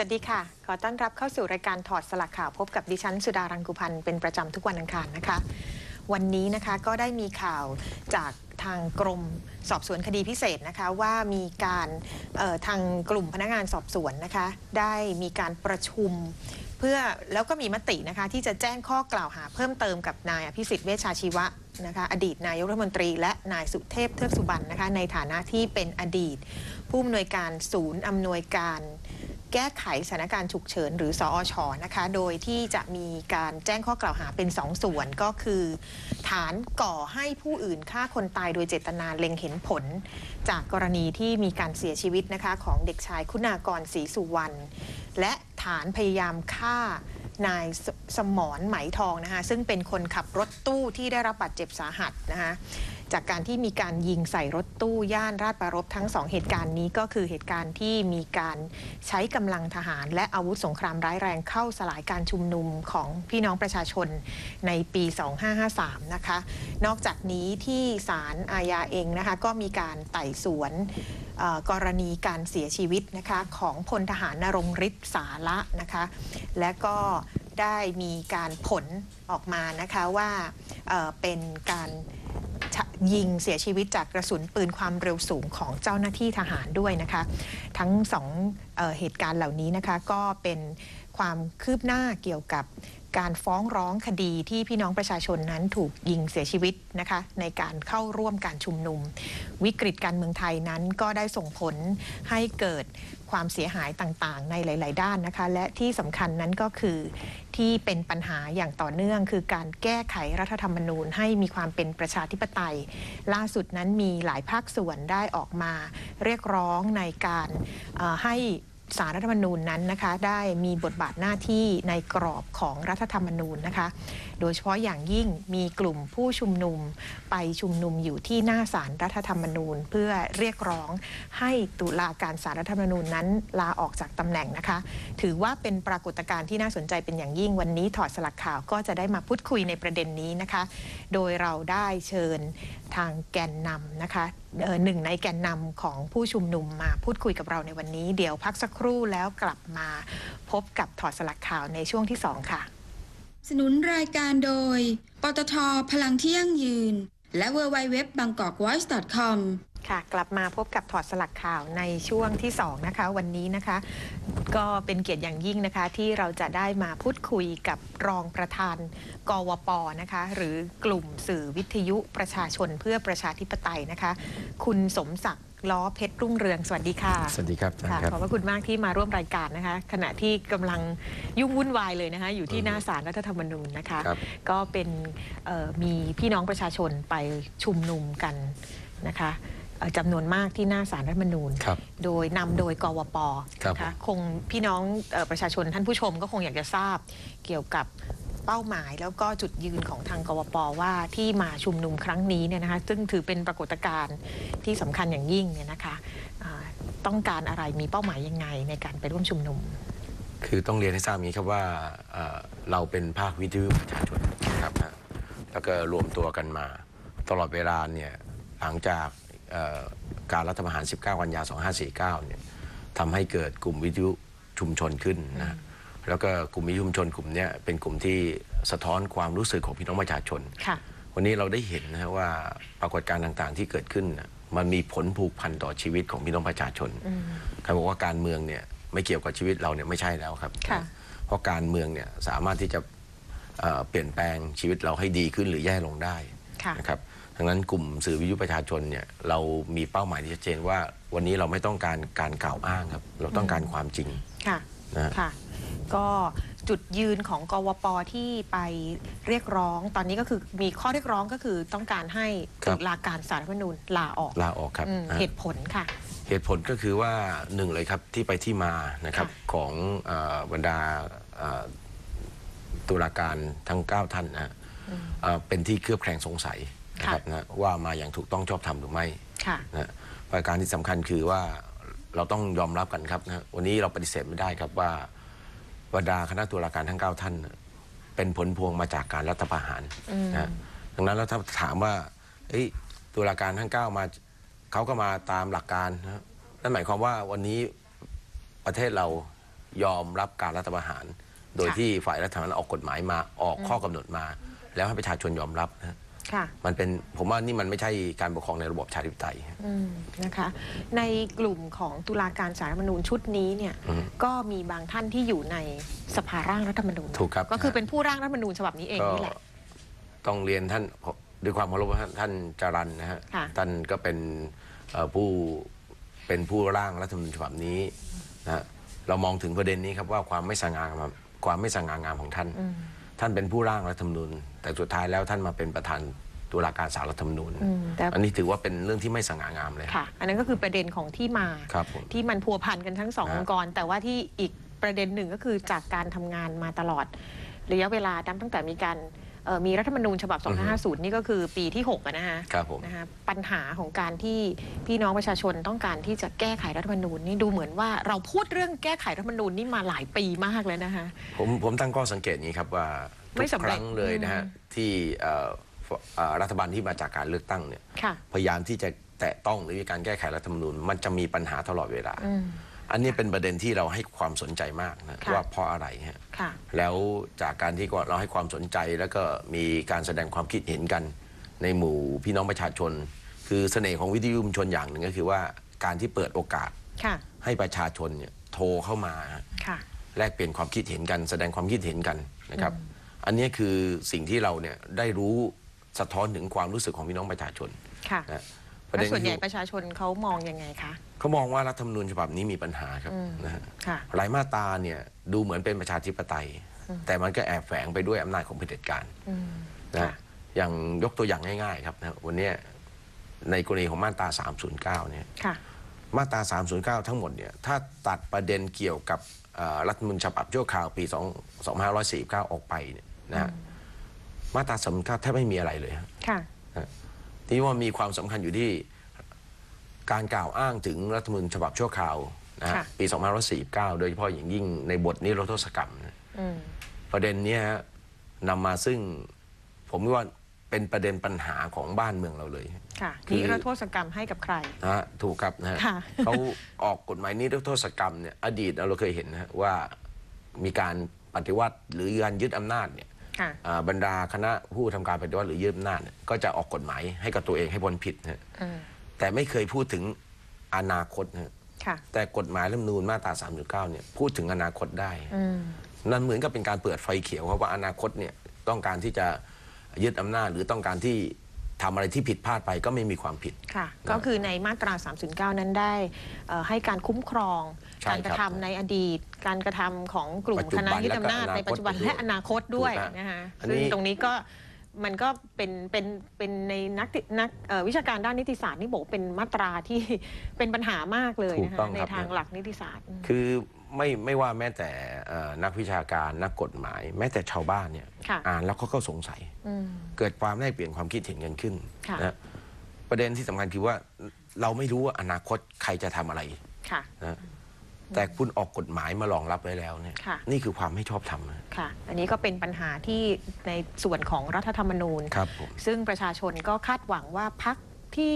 สวัสดีค่ะ ขอต้อนรับเข้าสู่รายการถอดสลักข่าวพบกับดิฉันสุดารังกุพันธ์เป็นประจำทุกวันอังคารนะคะ วันนี้นะคะก็ได้มีข่าวจากทางกรมสอบสวนคดีพิเศษนะคะว่ามีการออทางกลุ่มพนักงานสอบสวนนะคะ ได้มีการประชุมเพื่อแล้วก็มีมตินะคะที่จะแจ้งข้อกล่าวหาเพิ่มเติมกับนายอภิสิทธิ์เวชชาชีวะนะคะอดีตนายกรัฐมนตรีและนายสุเทพเทือกสุบรรณนะคะในฐานะที่เป็นอดีต ผู้อำนวยการศูนย์อำนวยการ แก้ไขสถานการณ์ฉุกเฉิน หรือสอชนะคะ โดยที่จะมีการแจ้งข้อกล่าวหาเป็นสองส่วนก็คือ ฐานก่อให้ผู้อื่นฆ่าคนตายโดยเจตนาเล็งเห็นผล จากกรณีที่มีการเสียชีวิตนะคะของเด็กชายคุณากรศรีสุวรรณและฐานพยายามฆ่านายสสมรไหมทองนะคะซึ่งเป็นคนขับรถตู้ที่ได้รับบาดเจ็บสาหัสนะคะ จากการที่มีการยิงใส่รถตู้ย่านราชประรบทั้งสองเหตุการณ์นี้ก็คือเหตุการณ์ที่มีการใช้กำลังทหาร และอาวุธสงครามร้ายแรงเข้าสลายการชุมนุมของพี่น้องประชาชนในปี 2553 นะคะ นอกจากนี้ที่ศาลอาญาเองนะคะก็มีการไต่สวนกรณีการเสียชีวิตนะคะของพลทหารนรงฤทธิ์สาระนะคะและก็ได้มีการผลออกมานะคะว่าเเป็นการ ยิงเสียชีวิตจากกระสุนปืนความเร็วสูงของเจ้าหน้าที่ทหารด้วยนะคะ ทั้งสองเออเหตุการณ์เหล่านี้นะคะก็เป็นความคืบหน้าเกี่ยวกับ การฟ้องร้องคดีที่พี่น้องประชาชนนั้นถูกยิงเสียชีวิตนะคะในการเข้าร่วมการชุมนุม วิกฤตการเมืองไทยนั้นก็ได้ส่งผลให้เกิดความเสียหายต่างๆ ในหลาย ๆ ด้านนะคะ และที่สำคัญนั้นก็คือที่เป็นปัญหาอย่างต่อเนื่องคือการแก้ไขรัฐธรรมนูญให้มีความเป็นประชาธิปไตย ล่าสุดนั้นมีหลายภาคส่วนได้ออกมาเรียกร้องในการให้ สารรัฐธรรมนูญนั้นนะคะได้มีบทบาทหน้าที่ในกรอบของรัฐธรรมนูญนะคะ โดยเฉพาะอย่างยิ่งมีกลุ่มผู้ชุมนุมไปชุมนุมอยู่ที่หน้าศารรัฐธรรมนูญ เพื่อเรียกร้องให้ตุลาการสารรัฐธรรมนูญนั้นลาออกจากตำแหน่งนะคะ ถือว่าเป็นปรากฏการณ์ที่น่าสนใจเป็นอย่างยิ่งวันนี้ถอดสลักข่าวก็จะได้มาพูดคุยในประเด็นนี้นะคะ โดยเราได้เชิญทางแกนนำนะคะหนึ่งในแกนนำของผู้ชุมนุมมาพูดคุยกับเราในวันนี้ เดี๋ยวพักสักครู่แล้วกลับมาพบกับถอดสลักข่าวในช่วงที่สองค่ะ สนุนรายการโดย ปตทพลังที่ยั่งยืน และ w w w b a n g k o k v o i c e c o m ค่ะกลับมาพบกับถอดสลักข่าวในช่วงที่ 2 นะคะ วันนี้นะคะ ก็เป็นเกียรติอย่างยิ่งนะคะ ที่เราจะได้มาพูดคุยกับรองประธาน กวปนะคะ หรือกลุ่มสื่อวิทยุประชาชนเพื่อประชาธิปไตยนะคะ คุณสมศักดิ์ล้อเพชรรุ่งเรืองสวัสดีค่ะ สวัสดีครับอาจารค่ะย์ครับขอบพระคุณมากที่มาร่วมรายการนะคะ ขณะที่กำลังยุ่งวุ่นวายเลยนะคะ อยู่ที่หน้าศาลรัฐธรรมนูญนะคะครับก็เป็นเอ่อมีพี่น้องประชาชนไปชุมนุมกันนะคะเอ่อ จำนวนมากที่หน้าศาลรัฐธรรมนูญ ครับ โดยนำโดยกวปครับนะคะคงพี่น้องเอ่อประชาชนท่านผู้ชมก็คงอยากจะทราบเกี่ยวกับเป้าหมาย แล้วก็จุดยืนของทางกวปว่าที่มาชุมนุมครั้งนี้เนี่ยนะคะซึ่งถือเป็นปรากฏการณ์ที่สำคัญอย่างยิ่งเนี่ยนะคะอ่าต้องการอะไรมีเป้าหมายยังไงในการไปร่วมชุมนุม คือต้องเรียนให้ทราบอย่างนี้ครับว่าเอ่อเราเป็นภาควิทยุประชาชนนะครับนะแล้วก็รวมตัวกันมา ตลอดเวลาเนี่ยหลังจากเอ่อ การรัฐประหาร 19 กันยา 2549 เนี่ยทำให้เกิดกลุ่มวิทยุชุมชนขึ้นนะแล้วก็กลุ่มวิทยุชุมชนกลุ่มเนี้ยเป็นกลุ่มที่สะท้อนความรู้สึกของพี่น้องประชาชนค่ะวันนี้เราได้เห็นนะฮะว่าปรากฏการณ์ต่างๆที่เกิดขึ้นน่ะมันมีผลผูกพันต่อชีวิตของพี่น้องประชาชนอืมใครบอกว่าการเมืองเนี่ยไม่เกี่ยวกับชีวิตเราเนี่ยไม่ใช่แล้วครับค่ะเพราะการเมืองเนี่ยสามารถที่จะเอ่อเปลี่ยนแปลงชีวิตเราให้ดีขึ้นหรือแย่ลงได้ค่ะนะครับ ดังนั้นกลุ่มสื่อวิทยุประชาชนเนี่ยเรามีเป้าหมายที่ชัดเจนว่า วันนี้เราไม่ต้องการการกล่าวอ้างครับ เราต้องการความจริงค่ะนะฮะค่ะ ก็จุดยืนของกวปที่ไปเรียกร้องตอนนี้ก็คือมีข้อเรียกร้องก็คือต้องการให้ครับตุลาการสารรัฐธรรมนูญลาออกลาออกครับอืมนะฮะ เหตุผลค่ะ เหตุผลก็คือว่าหนึ่งเลยครับที่ไปที่มานะครับค่ะของเออบรรดาเอ่อตุลาการทั้ง 9 ท่านนะฮะเอ่อเป็นที่เคลือบแคลงสงสัย นะครับนะว่ามาอย่างถูกต้องชอบธรรมหรือไม่ค่ะนะประการที่สำคัญคือว่าเราต้องยอมรับกันครับนะวันนี้เราปฏิเสธไม่ได้ครับว่าบรรดาคณะตุลาการทั้ง 9 ท่านน่ะเป็นผลพวงมาจากการรัฐประหารอืมนะดังนั้นแล้วถ้าถามว่าเอ้ยตุลาการทั้ง 9 มาเขาก็มาตามหลักการนะนั่นหมายความว่าวันนี้ประเทศเรายอมรับการรัฐประหาร โดยค่ะที่ฝ่ายรัฐบาลออกกฎหมายมาออกข้อกำหนดมา แล้วให้ประชาชนยอมรับนะ ค่ะ มันเป็นผมว่านี่มันไม่ใช่การปกครองในระบอบประชาธิปไตย อืมนะคะ ในกลุ่มของตุลาการสารรัฐธรรมนูญชุดนี้เนี่ย อืมก็มีบางท่านที่อยู่ในสภาร่างรัฐธรรมนูญถูกครับ ก็คือเป็นผู้ร่างรัฐธรรมนูญฉบับนี้เองก็นี่แหละ ต้องเรียนท่านด้วยความเคารพว่าท่านจรันนะฮะค่ะ ท่านก็เป็นเอ่อผู้เป็นผู้ร่างรัฐธรรมนูญฉบับนี้นะฮะเรามองถึงประเด็นนี้ครับว่าความไม่สง่างามความไม่สง่างามของท่าน อืม ท่านเป็นผู้ร่างรัฐธรรมนูญแต่สุดท้ายแล้วท่านมาเป็นประธานตุลาการศาลรัฐธรรมนูญ อืมแต่ อันนี้ถือว่าเป็นเรื่องที่ไม่สง่างามเลยค่ะ อันนั้นก็คือประเด็นของที่มา ครับผม ที่มันพัวพันกันทั้งสองฮะ องค์กร แต่ว่าที่อีกประเด็นหนึ่งก็คือจากการทำงานมาตลอด ระยะเวลานับตั้งแต่มีการ เอ่อมีรัฐธรรมนูญฉบับ 2550 นี่ก็คือปีที่6อะนะคะครับผม นะคะปัญหาของการที่พี่น้องประชาชนต้องการที่จะแก้ไขรัฐธรรมนูญนี่ดูเหมือนว่าเราพูดเรื่องแก้ไขรัฐธรรมนูญนี่มาหลายปีมากเลยนะคะ ผมผมตั้งข้อสังเกตอย่างนี้ครับว่าไม่ทุกสำคเร็จรั้งเลยนะฮะอืมที่เอ่อฟเอ่อรัฐบาลที่มาจากการเลือกตั้งเนี่ยค่ะ พยายามที่จะแตะต้องหรือมีการแก้ไขรัฐธรรมนูญมันจะมีปัญหาตลอดเวลา อืม อันนี้เป็นประเด็นที่เราให้ความสนใจมากนะค่ะว่าเพราะอะไรฮะค่ะ แล้วจากการที่ก่อนเราให้ความสนใจแล้วก็มีการแสดงความคิดเห็นกัน ในหมู่พี่น้องประชาชน คือเสน่ห์ของวิทยุชุมชนอย่างหนึ่งก็คือว่าการที่เปิดโอกาสค่ะ ให้ประชาชนเนี่ยโทรเข้ามาฮะ ค่ะ แลกเปลี่ยนความคิดเห็นกันแสดงความคิดเห็นกันนะครับ อันนี้คือสิ่งที่เราเนี่ยได้รู้สะท้อนถึงความรู้สึกของพี่น้องประชาชนค่ะ นะแล้วส่วนใหญ่คือประชาชนเขามองยังไงคะ เขามองว่ารัฐธรรมนูญฉบับนี้มีปัญหาครับอืมนะฮะค่ะหลายมาตราเนี่ยดูเหมือนเป็นประชาธิปไตย แต่มันก็แอบแฝงไปด้วยอำนาจของเผด็จการอืมนะค่ะอย่างยกตัวอย่างง่ายๆครับนะวันเนี้ยในกรณีของมาตรา 309 เนี่ย ค่ะ มาตรา 309 ทั้งหมดเนี่ย ถ้าตัดประเด็นเกี่ยวกับเอ่อรัฐธรรมนูญฉบับชั่วคราวปี 2 2549 ออกไปเนี่ยนะฮะมาตรา 309 แทบไม่มีอะไรเลยฮะค่ะ ที่ว่ามีความสำคัญอยู่ที่ การกล่าวอ้างถึงรัฐธรรมนูญฉบับชั่วคราวนะฮะค่ะ ปี 2549 โดยเฉพาะอย่างยิ่งในบทนิรโทษกรรมนะอืมประเด็นเนี้ยฮะนำมาซึ่งผมว่าเป็นประเด็นปัญหาของบ้านเมืองเราเลย ค่ะคือ นิรโทษกรรมให้กับใคร นะฮะถูกครับนะฮะค่ะ เขาออกกฎหมายนิรโทษกรรมเนี่ยอดีตเราเคยเห็นนะฮะว่ามีการปฏิวัติหรือการยึดอำนาจเนี่ยค่ะ อ่าบรรดาคณะผู้ทำการปฏิวัติหรือยึดอำนาจเนี่ยก็จะออกกฎหมายให้กับตัวเองให้พ้นผิดนะฮะ อืม แต่ไม่เคยพูดถึงอนาคตนะฮะค่ะ แต่กฎหมายรัฐธรรมนูญมาตรา 3.9 เนี่ยพูดถึงอนาคตได้ อืม นั่นเหมือนกับเป็นการเปิดไฟเขียวครับว่าอนาคตเนี่ยต้องการที่จะยึดอำนาจหรือต้องการที่ทำอะไรที่ผิดพลาดไปก็ไม่มีความผิด ค่ะ ก็คือในมาตรา 309 นั้นได้เอ่อให้การคุ้มครอง ใช่การกระครัทำบในอดีต การกระทำของกลุ่มปัจจุคบันณะยึดอำนาจและก็ในปัจจุบันอนาคตและอนาคตด้วยถูกฮะนะคะอันนี้ ซึ่งตรงนี้ก็ มันก็เป็นเป็นเป็นในนักตินักเอ่อวิชาการด้านนิติศาสตร์นี่บอกว่าเป็นมาตราที่ เป็นปัญหามากเลยถูกนะต้คะองในครับ ทางหลักนิติศาสตร์อืมคือไม่ไม่ว่าแม้แต่เอ่อนักวิชาการนักกฎหมาย แม้แต่ชาวบ้านเนี่ยค่ะ อ่านแล้วเขาก็สงสัย อืม เกิดความได้เปลี่ยนความคิดเห็นกันขึ้นค่ะ นะประเด็นที่สำคัญคือว่าเราไม่รู้ว่าอนาคตใครจะทำอะไรค่ะ นะ แต่คุณออกกฎหมายมารองรับไว้แล้วเนี่ยค่ะ นี่คือความไม่ชอบธรรมนะค่ะ อันนี้ก็เป็นปัญหาที่ในส่วนของรัฐธรรมนูญ ครับผม ซึ่งประชาชนก็คาดหวังว่าพักที่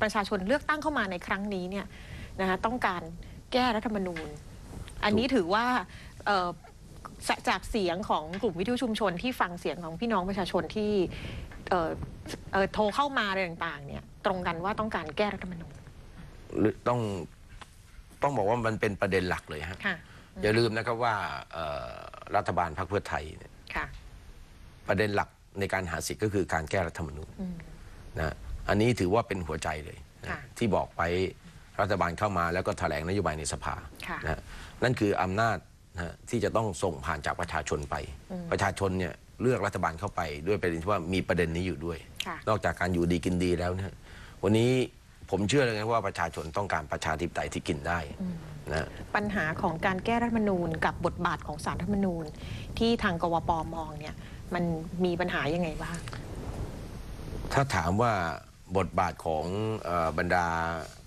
ประชาชนเลือกตั้งเข้ามาในครั้งนี้เนี่ยนะคะต้องการแก้รัฐธรรมนูญ อันนี้ถือว่าเอ่อจจากเสียงของกลุ่มวิทยุชุมชนที่ฟังเสียงของพี่น้องประชาชนที่เอ่อเอ่อโทรเข้ามาอะไรต่างๆเนี่ยตรงกันว่าต้องการแก้รัฐธรรมนูญ หรือต้อง ต้องบอกว่ามันเป็นประเด็นหลักเลยฮะค่ะอย่าลืมนะครับว่าเอ่อรัฐบาลพรรคเพื่อไทยเนี่ยค่ะ ประเด็นหลักในการหาเสียงก็คือการแก้รัฐธรรมนูญอืมนะอันนี้ถือว่าเป็นหัวใจเลยนะค่ะ ที่บอกไปรัฐบาลเข้ามาแล้วก็แถลงนโยบายในสภา ค่ะ นะนั่นคืออำนาจนะที่จะต้องส่งผ่านจากประชาชนไป ประชาชนเนี่ยเลือกรัฐบาลเข้าไปด้วยประเด็นที่ว่ามีประเด็นนี้อยู่ด้วย ค่ะ นอกจากการอยู่ดีกินดีแล้วนะวันนี้ ผมเชื่อเลยนะว่าประชาชนต้องการประชาธิปไตยที่กินได้นะปัญหาของการแก้รัฐธรรมนูญ กับบทบาทของสารรัฐธรรมนูญ ที่ทางกวปมองเนี่ยมันมีปัญหายังไงบ้าง ถ้าถามว่าบทบาทของเออบรรดา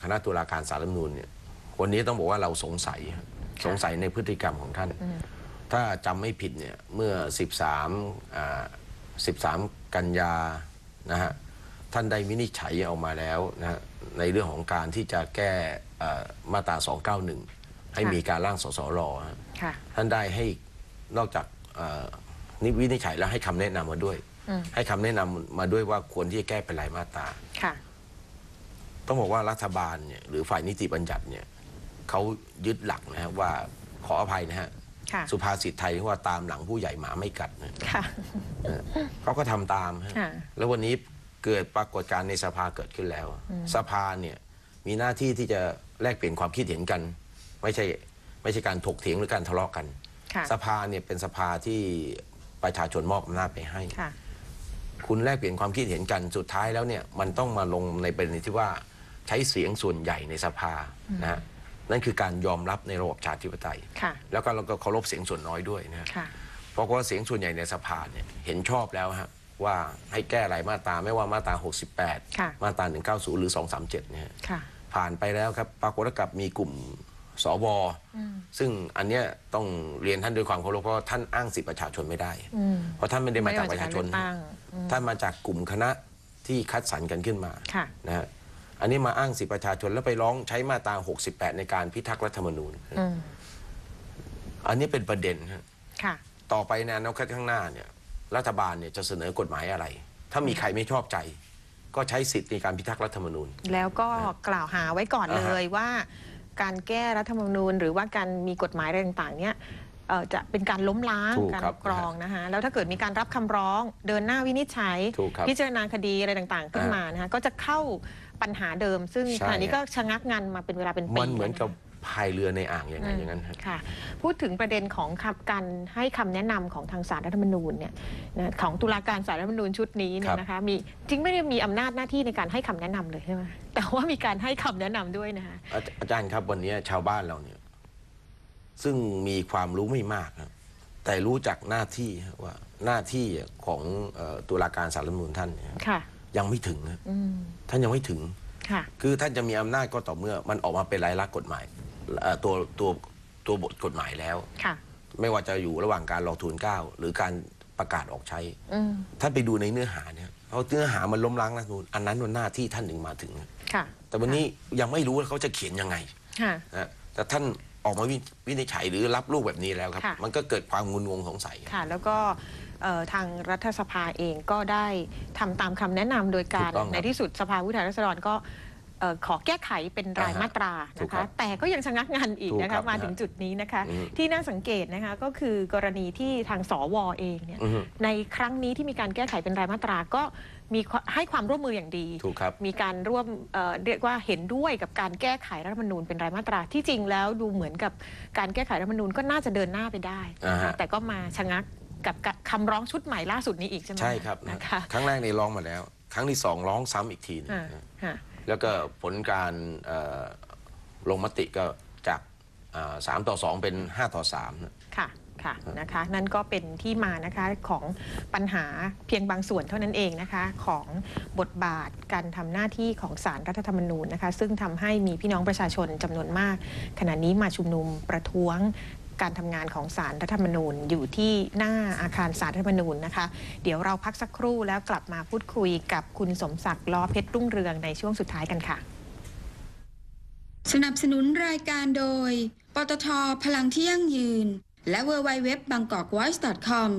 คณะตุลาการสารรัฐธรรมนูญเนี่ยวันนี้ต้องบอกว่าเราสงสัยครับสงสัยในพฤติกรรมของท่าน ถ้าจำไม่ผิดเนี่ยเมื่อ 13อ่า13 กันยานะฮะ ท่านได้วินิจฉัยออกมาแล้วนะฮะในเรื่องของการที่จะแก้เอ่อมาตรา 291 ให้ค่ะมีการร่างสสรฮะค่ะท่านได้ให้นอกจากเอ่อนิวินิจฉัยแล้วให้คำแนะนำมาด้วยอืมให้คำแนะนำมาด้วยว่าควรที่จะแก้เป็นรายมาตราค่ะต้องบอกว่ารัฐบาลเนี่ยหรือฝ่ายนิติบัญญัติเนี่ยเขายึดหลักนะฮะว่าขออภัยนะฮะค่ะสุภาษิตไทยที่ว่าตามหลังผู้ใหญ่หมาไม่กัดนะค่ะเขาก็ทำตามฮะค่ะแล้ววันนี้ เกิดปรากฏการณ์ในสภาเกิดขึ้นแล้ว สภาเนี่ยมีหน้าที่ที่จะแลกเปลี่ยนความคิดเห็นกัน ไม่ใช่ไม่ใช่การถกเถียงหรือการทะเลาะกันค่ะสภาเนี่ยเป็นสภาที่ประชาชนมอบอำนาจไปให้ค่ะคุณแลกเปลี่ยนความคิดเห็นกันสุดท้ายแล้วเนี่ยมันต้องมาลงในประเด็นที่ว่าใช้เสียงส่วนใหญ่ในสภานะฮะนั่นคือการยอมรับในระบบประชาธิปไตยค่ะแล้วก็เราก็เคารพเสียงส่วนน้อยด้วยนะฮะค่ะเพราะว่าเสียงส่วนใหญ่ในสภาเนี่ยเห็นชอบแล้วฮะ ว่าให้แก้รายมาตราไม่ว่ามาตรา ค่ะ 68 มาตรา 190 หรือ 237เนี่ยฮะค่ะ ผ่านไปแล้วครับปรากฏว่ากับมีกลุ่มสวซึ่งอันเนี้ยต้องเรียนท่านด้วยความเคารพเพราะว่าท่านอ้างสิทธิประชาชนไม่ได้ อืมเพราะท่านไม่ได้มาจากประชาชน ไม่ได้มาจากการเลือกตั้งอืม ท่านมาจากกลุ่มคณะที่คัดสรรกันขึ้นมาค่ะ นะฮะอันนี้มาอ้างสิทธิประชาชนแล้วไปร้องใช้มาตรา 68 ในการพิทักษ์รัฐธรรมนูญ อืมอันนี้เป็นประเด็นฮะค่ะ ต่อไปในอนาคตข้างหน้าเนี่ย รัฐบาลเนี่ยจะเสนอกฎหมายอะไร ถ้ามีใครไม่ชอบใจ ก็ใช้สิทธิในการพิทักษ์รัฐธรรมนูญ แล้วก็กล่าวหาไว้ก่อนอ่าเลฮะยว่า การแก้รัฐธรรมนูญ หรือว่าการมีกฎหมายอะไรต่างๆเนี่ยเอ่อจะเป็นการล้มล้างถูกการครับปกครองนะคะแล้วถ้าเกิดมีการรับคำร้องเดินหน้าวินิจฉัยถูกครับพิจารณาคดีอะไรต่างๆ ขึ้นอ่ามมานะคะก็จะเข้าปัญหาเดิม ซึ่งใช่ขณะนี้ก็ชะงักงันมาเป็นเวลาเป็นปีมันเหมือนกับแล้วะ พายเรือในอ่างยังไงอย่างนั้นฮะ ค่ะ พูดถึงประเด็นของคำการให้คำแนะนำของทางสารรัฐธรรมนูญเนี่ยนะของตุลาการสารรัฐธรรมนูญชุดนี้เนี่ครัยบ นะคะมีจริงไม่ได้มีอำนาจหน้าที่ในการให้คำแนะนำเลยใช่ไหมแต่ว่ามีการให้คำแนะนำด้วยนะคะ อาจอาจารย์ครับวันนี้ชาวบ้านเราเนี่ย ซึ่งมีความรู้ไม่มากครับแต่รู้จักหน้าที่ฮะว่าหน้าที่ของเอ่อตุลาการสารรัฐธรรมนูญท่านเนี่ยค่ะ ยังไม่ถึงฮะอืมท่านยังไม่ถึง ค่ะ คือท่านจะมีอำนาจก็ต่อเมื่อมันออกมาเป็นรายลักษณ์กฎหมาย เอ่อตัวตัวตัวบทกฎหมายแล้ว ค่ะ ไม่ว่าจะอยู่ระหว่างการรอทูลเกล้าหรือการประกาศออกใช้ อืมท่านไปดูในเนื้อหาเนี่ยเพราะเนื้อหามันล้มล้างรัฐธรรมนูญอันนั้นมันหน้าที่ท่านถึงมาถึง ค่ะแต่วันนี้ยังไม่รู้ว่าเขาจะเขียนยังไงค่ะ นะแต่ท่านออกมาวิวินิจฉัยหรือรับลูกแบบนี้แล้วครับ ค่ะ มันก็เกิดความงุนงงสงสัย ค่ะ แล้วก็เอ่อทางรัฐสภาเองก็ได้ทำตามคำแนะนำโดยการ ถูกต้องครับ ในที่สุดสภาผู้แทนราษฎรก็ เอ่อขอแก้ไขเป็นรายอ่าฮะมาตราถูกนะครัคะ บแต่ก็ยังชะงักงานอีกถูกนะครัคะบมาถึงจุดนี้นะคะ อือฮึที่น่าสังเกตนะคะก็คือกรณีที่ทางสวเองเนี่ย อือฮึในครั้งนี้ที่มีการแก้ไขเป็นรายมาตราก็มีความให้ความร่วมมืออย่างดี ถูกครับ มีการร่วมเอ่อเรียกว่าเห็นด้วยกับการแก้ไขรัฐธรรมนูญเป็นรายมาตราที่จริงแล้วดูเหมือนกับการแก้ไขรัฐธรรมนูญก็น่าจะเดินหน้าไปได้นะอ่าคะฮะ แต่ก็มาชะงักกับคำร้องชุดใหม่ล่าสุดนี้อีกใช่ไหมใช่ครับนะคะครั้งแรกนี่ร้องมาแล้ว ครั้งที่สองร้องซ้ำอีกทีหนึงอ่านะฮะ แล้วก็ผลการเอ่อลงมติก็จากสามต่อสองเป็นห้าต่อสามนะค่ะค่ะนะคะนั่นก็เป็นที่มานะคะของปัญหาเพียงบางส่วนเท่านั้นเองนะคะของบทบาทการทำหน้าที่ของสารรัฐธรรมนูญนะคะ ซึ่งทำให้มีพี่น้องประชาชนจำนวนมาก ขณะนี้มาชุมนุมประท้วง การทำงานของสารรัฐธรรมนูญ อยู่ที่หน้าอาคารสารรัฐธรรมนูญนะคะ เดี๋ยวเราพักสักครู่แล้วกลับมาพูดคุยกับคุณสมศักดิ์ล้อเพชรรุ่งเรืองในช่วงสุดท้ายกันค่ะ สนับสนุนรายการโดย ปตทพลังที่ยั่งยืน และ w w w b a n g k o k w o i c e c o m